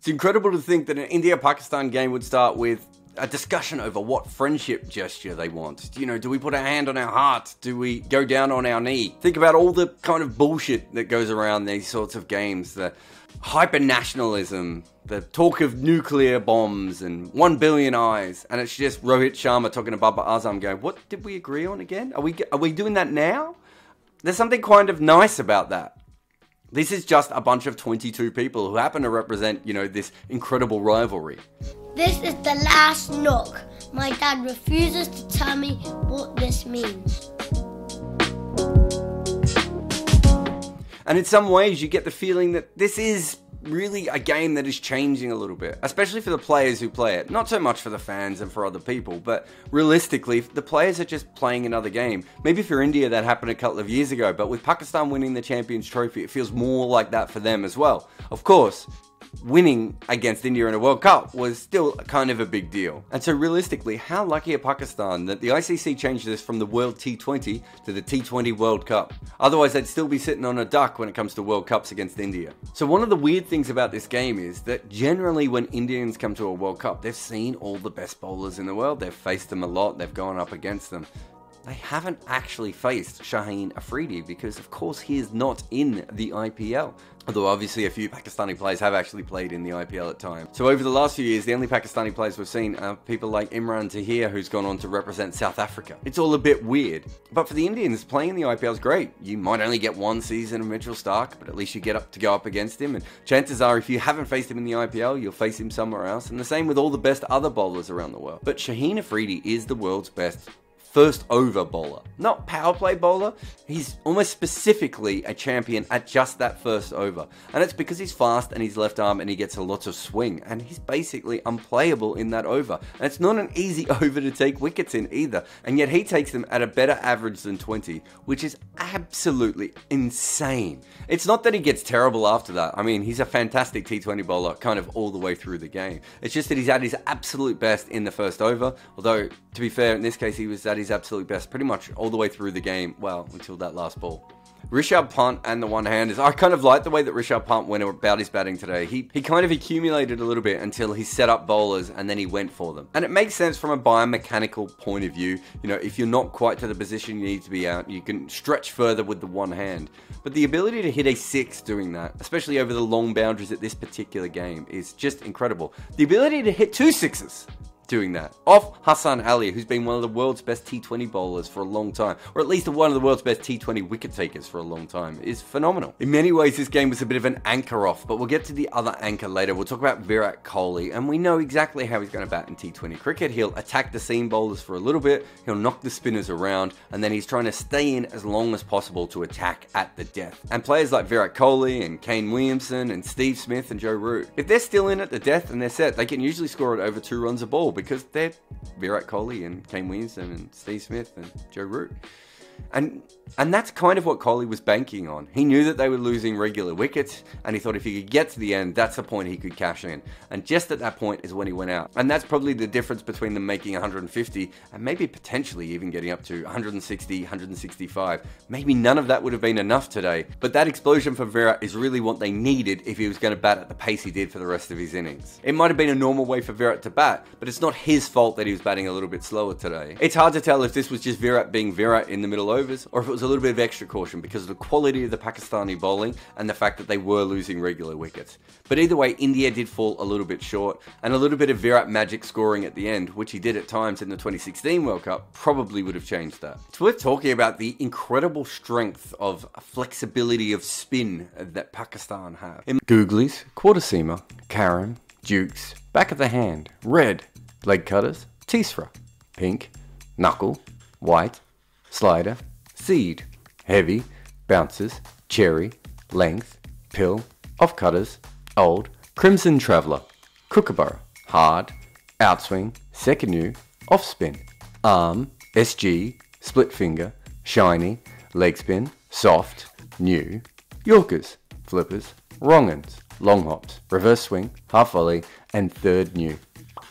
It's incredible to think that an India Pakistan game would start with a discussion over what friendship gesture they want. You know, do we put our hand on our heart? Do we go down on our knee? Think about all the kind of bullshit that goes around these sorts of games. The hyper nationalism, the talk of nuclear bombs and one billion eyes, and it's just Rohit Sharma talking to Babar Azam going, "What did we agree on again? Are we are we doing that now?" There's something kind of nice about that. This is just a bunch of 22 people who happen to represent, you know, this incredible rivalry. This is the last knock. My dad refuses to tell me what this means. And in some ways, you get the feeling that this is really a game that is changing a little bit, especially for the players who play it. Not so much for the fans and for other people, but realistically, the players are just playing another game. Maybe for India that happened a couple of years ago, but with Pakistan winning the Champions Trophy, it feels more like that for them as well. Of course, winning against India in a World Cup was still kind of a big deal. And so realistically, how lucky are Pakistan that the ICC changed this from the World T20 to the T20 World Cup? Otherwise, they'd still be sitting on a duck when it comes to World Cups against India. So one of the weird things about this game is that generally when Indians come to a World Cup, they've seen all the best bowlers in the world, they've faced them a lot, they've gone up against them they haven't actually faced Shaheen Afridi because, of course, he is not in the IPL. Although obviously a few Pakistani players have actually played in the IPL at times. So over the last few years, the only Pakistani players we've seen are people like Imran Tahir, who's gone on to represent South Africa. It's all a bit weird. But for the Indians, playing in the IPL is great. You might only get one season of Mitchell Starc, but at least you get up to go up against him. And chances are, if you haven't faced him in the IPL, you'll face him somewhere else. And the same with all the best other bowlers around the world. But Shaheen Afridi is the world's best first over bowler, not power play bowler. He's almost specifically a champion at just that first over. And it's because he's fast and he's left arm and he gets a lot of swing. And he's basically unplayable in that over. And it's not an easy over to take wickets in either. And yet he takes them at a better average than 20, which is absolutely insane. It's not that he gets terrible after that. I mean, he's a fantastic T20 bowler kind of all the way through the game. It's just that he's at his absolute best in the first over. Although, to be fair, in this case, he was at his absolute best pretty much all the way through the game. Well, until that last ball. Rishabh Pant and the one-handers. I kind of like the way that Rishabh Pant went about his batting today. He he kind of accumulated a little bit until he set up bowlers and then he went for them. And it makes sense from a biomechanical point of view. You know, if you're not quite to the position you need to be at, you can stretch further with the one hand. But the ability to hit a six doing that, especially over the long boundaries at this particular game, is just incredible. The ability to hit two sixes doing that. Off Hassan Ali, who's been one of the world's best T20 bowlers for a long time, or at least one of the world's best T20 wicket takers for a long time, is phenomenal. In many ways, this game was a bit of an anchor off, but we'll get to the other anchor later. We'll talk about Virat Kohli, and we know exactly how he's going to bat in T20 cricket. He'll attack the seam bowlers for a little bit, he'll knock the spinners around, and then he's trying to stay in as long as possible to attack at the death. And players like Virat Kohli and Kane Williamson and Steve Smith and Joe Root, if they're still in at the death and they're set, they can usually score it over two runs a ball because they're Virat Kohli and Kane Williamson and Steve Smith and Joe Root. And and that's kind of what Kohli was banking on. He knew that they were losing regular wickets, and he thought if he could get to the end, that's the point he could cash in. And just at that point is when he went out. And that's probably the difference between them making 150 and maybe potentially even getting up to 160, 165. Maybe none of that would have been enough today. But that explosion for Vera is really what they needed if he was going to bat at the pace he did for the rest of his innings. It might have been a normal way for Virat to bat, but it's not his fault that he was batting a little bit slower today. It's hard to tell if this was just Virat being Virat in the middle overs, or if it was a little bit of extra caution because of the quality of the Pakistani bowling and the fact that they were losing regular wickets. But either way, India did fall a little bit short, and a little bit of Virat magic scoring at the end, which he did at times in the 2016 World Cup, probably would have changed that. It's worth talking about the incredible strength of flexibility of spin that Pakistan have. In Googlies, quarter seamer, carrom, Dukes, back of the hand, red, leg cutters, Teesra, pink, knuckle, white, slider, seed, heavy, bounces, cherry, length, pill, off cutters, old, crimson traveller, kookaburra, hard, outswing, second new, off spin, arm, SG, split finger, shiny, leg spin, soft, new, Yorkers, flippers, wrong-uns, long hops, reverse swing, half volley, and third new.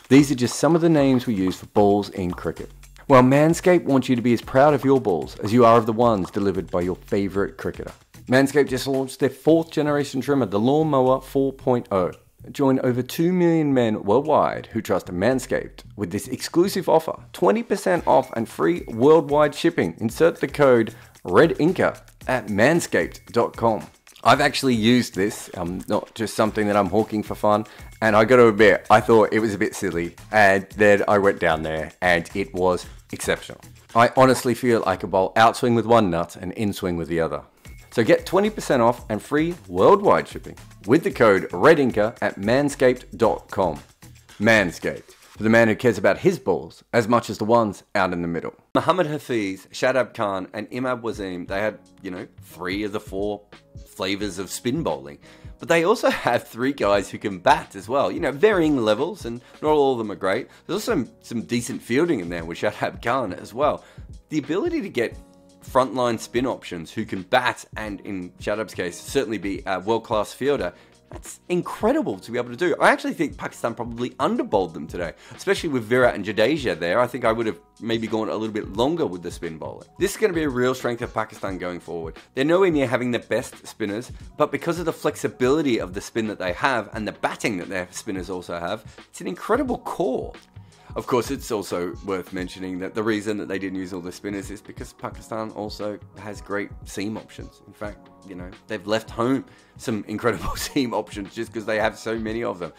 These are just some of the names we use for balls in cricket. Well, Manscaped wants you to be as proud of your balls as you are of the ones delivered by your favourite cricketer. Manscaped just launched their fourth generation trimmer, the Lawnmower 4.0. Join over 2 million men worldwide who trust Manscaped with this exclusive offer 20% off and free worldwide shipping. Insert the code REDINKER at manscaped.com. I've actually used this, um, not just something that I'm hawking for fun. And I got to admit, I thought it was a bit silly. And then I went down there and it was exceptional. I honestly feel I could bowl outswing with one nut and inswing with the other. So get 20% off and free worldwide shipping with the code REDINKER at manscaped.com. Manscaped, the man who cares about his balls as much as the ones out in the middle. Mohammad Hafeez, Shadab Khan, and Imad Wasim, they had, you know, three of the four flavors of spin bowling. But they also have three guys who can bat as well. You know, varying levels, and not all of them are great. There's also some decent fielding in there with Shadab Khan as well. The ability to get frontline spin options who can bat and, in Shadab's case, certainly be a world class fielder. That's incredible to be able to do. I actually think Pakistan probably underbowled them today, especially with Virat and Jadeja there. I think I would have maybe gone a little bit longer with the spin bowling. This is going to be a real strength of Pakistan going forward. They're nowhere near having the best spinners, but because of the flexibility of the spin that they have and the batting that their spinners also have, it's an incredible core. Of course, it's also worth mentioning that the reason that they didn't use all the spinners is because Pakistan also has great seam options. In fact, you know, they've left home some incredible seam options just because they have so many of them.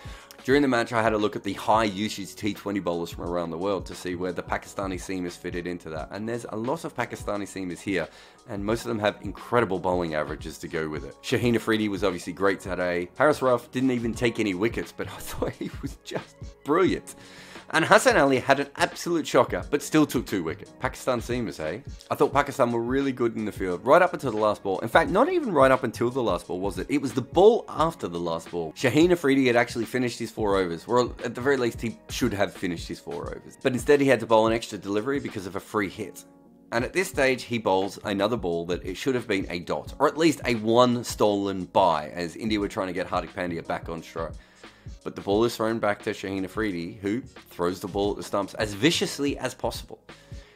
During the match, I had a look at the high usage T20 bowlers from around the world to see where the Pakistani seam is fitted into that. And there's a lot of Pakistani seamers here, and most of them have incredible bowling averages to go with it. Shaheen Afridi was obviously great today. Haris Rauf didn't even take any wickets, but I thought he was just brilliant. And Hassan Ali had an absolute shocker, but still took two wickets. Pakistan seamers, eh? I thought Pakistan were really good in the field, right up until the last ball. In fact, not even right up until the last ball, was it? It was the ball after the last ball. Shaheen Afridi had actually finished his four overs. Well, at the very least, he should have finished his four overs. But instead, he had to bowl an extra delivery because of a free hit. And at this stage, he bowls another ball that it should have been a dot, or at least a one stolen by, as India were trying to get Hardik Pandya back on stroke. But the ball is thrown back to Shaheen Afridi, who throws the ball at the stumps as viciously as possible.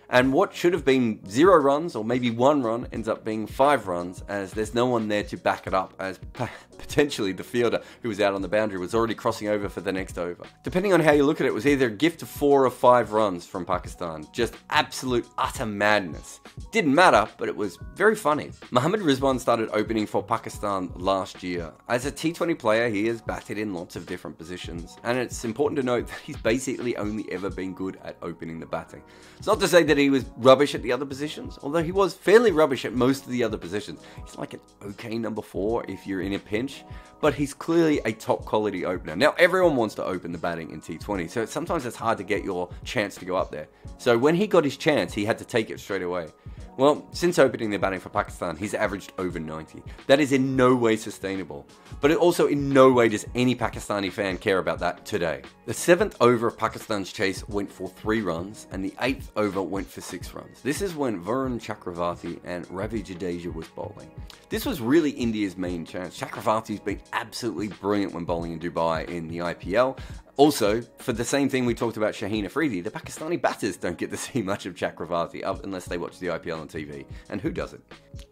And what should have been zero runs or maybe one run ends up being five runs as there's no one there to back it up as potentially the fielder who was out on the boundary was already crossing over for the next over. Depending on how you look at it, it was either a gift of four or five runs from Pakistan. Just absolute utter madness. Didn't matter, but it was very funny. Mohammad Rizwan started opening for Pakistan last year. As a T20 player, he has batted in lots of different positions, and it's important to note that he's basically only ever been good at opening the batting. It's not to say that he was rubbish at the other positions, although he was fairly rubbish at most of the other positions. He's like an okay number four if you're in a pinch, but he's clearly a top quality opener. Now, everyone wants to open the batting in T20, so sometimes it's hard to get your chance to go up there. So when he got his chance, he had to take it straight away. Well, since opening the batting for Pakistan, he's averaged over 90. That is in no way sustainable. But it also in no way does any Pakistani fan care about that today. The seventh over of Pakistan's chase went for three runs, and the eighth over went for six runs. This is when Varun Chakravarthy and Ravi Jadeja was bowling. This was really India's main chance. Chakravarthy's been absolutely brilliant when bowling in Dubai in the IPL, also, for the same thing we talked about Shaheen Afridi, the Pakistani batters don't get to see much of Chakravarthy unless they watch the IPL on TV. And who doesn't?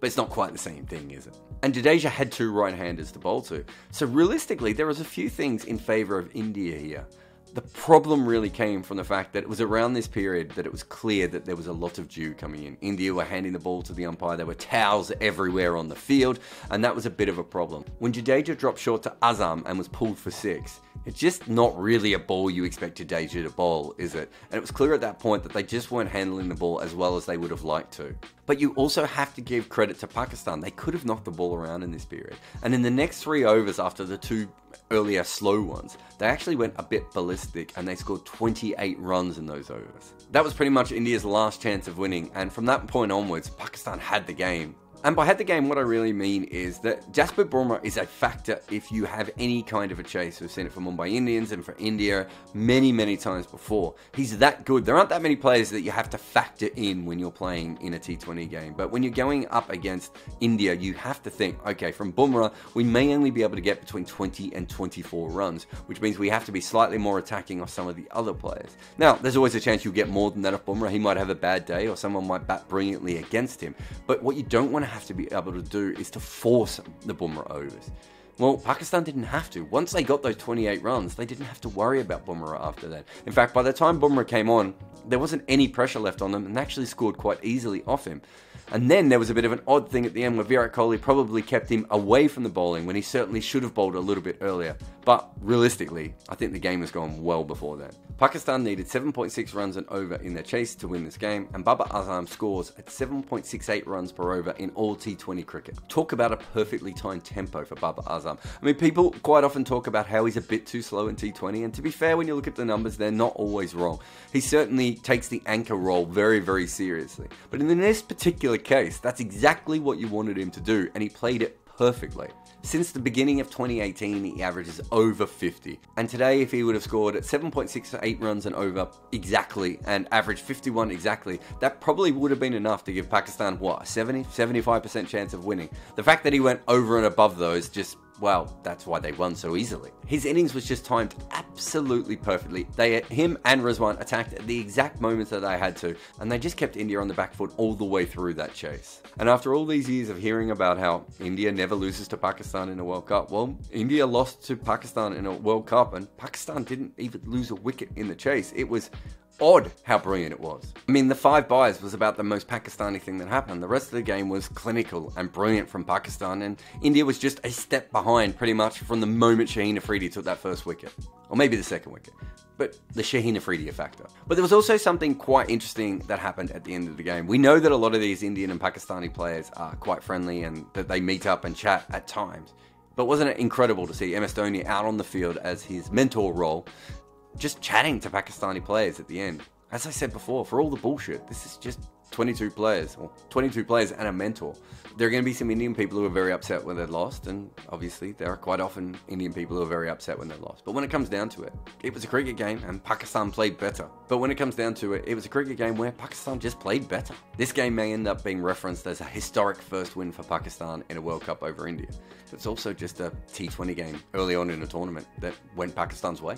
But it's not quite the same thing, is it? And Jadeja had two right-handers to bowl to. So realistically, there was a few things in favour of India here. The problem really came from the fact that it was around this period that it was clear that there was a lot of dew coming in. India were handing the ball to the umpire, there were towels everywhere on the field, and that was a bit of a problem. When Jadeja dropped short to Azam and was pulled for six, it's just not really a ball you expect Jadeja to bowl, is it? And it was clear at that point that they just weren't handling the ball as well as they would have liked to. But you also have to give credit to Pakistan. They could have knocked the ball around in this period. And in the next three overs after the two earlier slow ones, they actually went a bit ballistic and they scored 28 runs in those overs. That was pretty much India's last chance of winning, and from that point onwards, Pakistan had the game. And by head the game, what I really mean is that Jasprit Bumrah is a factor if you have any kind of a chase. We've seen it for Mumbai Indians and for India many, many times before. He's that good. There aren't that many players that you have to factor in when you're playing in a T20 game. But when you're going up against India, you have to think, okay, from Bumrah, we may only be able to get between 20 and 24 runs, which means we have to be slightly more attacking off some of the other players. Now, there's always a chance you'll get more than that off Bumrah. He might have a bad day or someone might bat brilliantly against him. But what you don't want to have to be able to do is to force the Bumrah overs. Well, Pakistan didn't have to. Once they got those 28 runs, they didn't have to worry about Bumrah after that. In fact, by the time Bumrah came on, there wasn't any pressure left on them and actually scored quite easily off him. And then there was a bit of an odd thing at the end where Virat Kohli probably kept him away from the bowling when he certainly should have bowled a little bit earlier. But realistically, I think the game has gone well before that. Pakistan needed 7.6 runs and over in their chase to win this game, and Babar Azam scores at 7.68 runs per over in all T20 cricket. Talk about a perfectly timed tempo for Babar Azam. I mean, people quite often talk about how he's a bit too slow in T20, and to be fair, when you look at the numbers, they're not always wrong. He certainly takes the anchor role very, very seriously. But in this particular case, that's exactly what you wanted him to do, and he played it perfectly. Since the beginning of 2018, he averages over 50. And today, if he would have scored at 7.68 runs and over exactly and averaged 51 exactly, that probably would have been enough to give Pakistan, what, a 70, 75% chance of winning. The fact that he went over and above those just well, that's why they won so easily. His innings was just timed absolutely perfectly. They, him and Rizwan attacked at the exact moments that they had to, and they just kept India on the back foot all the way through that chase. And after all these years of hearing about how India never loses to Pakistan in a World Cup, well, India lost to Pakistan in a World Cup, and Pakistan didn't even lose a wicket in the chase. It was odd how brilliant it was. I mean, the five byes was about the most Pakistani thing that happened. The rest of the game was clinical and brilliant from Pakistan, and India was just a step behind pretty much from the moment Shaheen Afridi took that first wicket, or maybe the second wicket. But the Shaheen Afridi factor. But there was also something quite interesting that happened at the end of the game. We know that a lot of these Indian and Pakistani players are quite friendly and that they meet up and chat at times. But wasn't it incredible to see MS Dhoni out on the field as his mentor role just chatting to Pakistani players at the end. As I said before, for all the bullshit, this is just 22 players, or 22 players and a mentor. There are going to be some Indian people who are very upset when they're lost, and obviously there are quite often Indian people who are very upset when they're lost. But when it comes down to it, it was a cricket game and Pakistan played better. But when it comes down to it, it was a cricket game where Pakistan just played better. This game may end up being referenced as a historic first win for Pakistan in a World Cup over India. It's also just a T20 game early on in a tournament that went Pakistan's way.